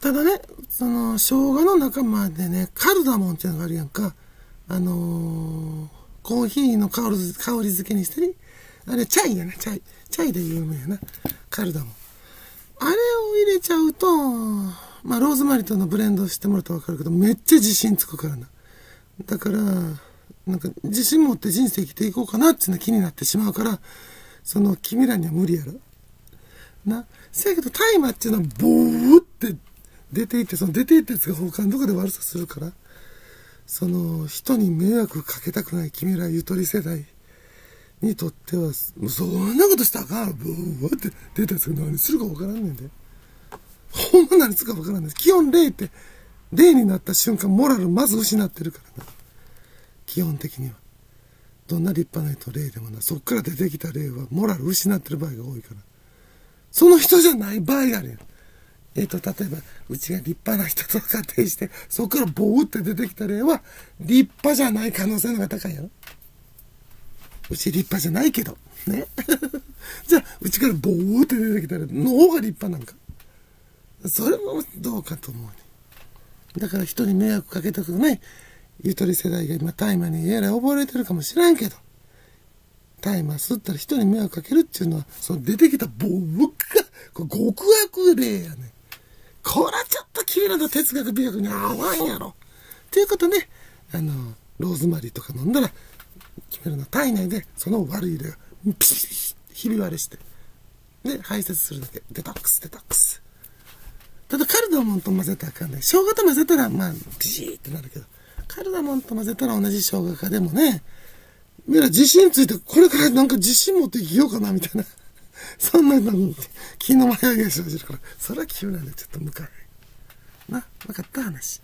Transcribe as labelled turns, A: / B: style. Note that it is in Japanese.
A: ただね、その、生姜の仲間でね、カルダモンっていうのがあるやんか。あのー、コーヒーの香り香り付けにしてね。あれ、チャイやな、チャイ。チャイで有名やな。カルダモン。あれを入れちゃうと、まあ、ローズマリーとのブレンドしてもらったらわかるけど、めっちゃ自信つくからな。だから、なんか、自信持って人生生きていこうかなっていうの気になってしまうから、その、君らには無理やろ。な。せやけど、大麻っていうのは、ボーって出ていって、その出ていったやつが他のとこで悪さするから、その、人に迷惑かけたくない君らゆとり世代にとっては、そんなことしたらあかん。ボーって出たやつが何するかわからんねんで。ほんま何するかわからんねん。基本0って、0になった瞬間、モラルまず失ってるからな。基本的には。どんな立派な人霊でもな、そっから出てきた霊は、モラル失ってる場合が多いから。その人じゃない場合があるやん。えっ、と、例えば、うちが立派な人と仮定して、そこからボーって出てきた霊は、立派じゃない可能性の方が高いやろ。うち立派じゃないけど、ね。じゃあ、うちからボーって出てきたら、の方が立派なんか。それもどうかと思うね。だから人に迷惑かけたくないゆとり世代が今大麻にえら溺れてるかもしらんけど、大麻吸ったら人に迷惑かけるっていうのは、その出てきたボーが、これ極悪例やねん。こらちょっと君らの哲学美学に合わんやろ。ということで、あの、ローズマリーとか飲んだら、君らの体内でその悪い例がピシッひび割れして、で、排泄するだけ。デトックス、デトックス。ただカルダモンと混ぜたらあかんね。生姜と混ぜたら、まあ、ピシーってなるけど、カルダモンと混ぜたら同じ生姜かでもね、みんな自信ついて、これからなんか自信持って生きようかな、みたいな。そんなの、気の迷いが生じるから、それは急なんでちょっと向かない。な、分かった話。